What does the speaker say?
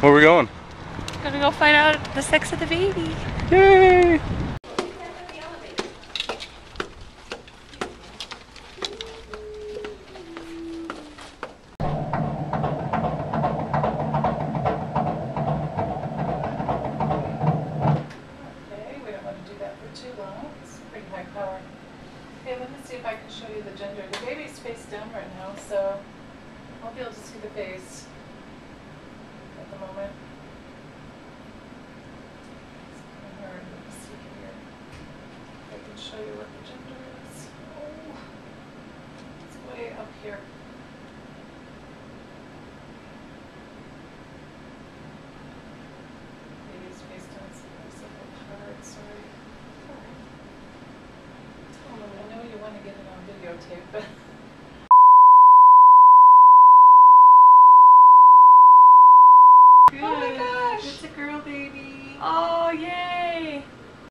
Where are we going? Gonna go find out the sex of the baby. Yay! Okay, we don't want to do that for too long. It's pretty high power. Okay, let me see if I can show you the gender. The baby's face down right now, so I won't be able to see the face at the moment. It's kind of hard to see here. I can show you what the gender is. Oh, it's way up here. Baby's face down, so it's a little hard, sorry. Oh, I know you want to get it on videotape, but. Oh my gosh! It's a girl baby. Oh, yay!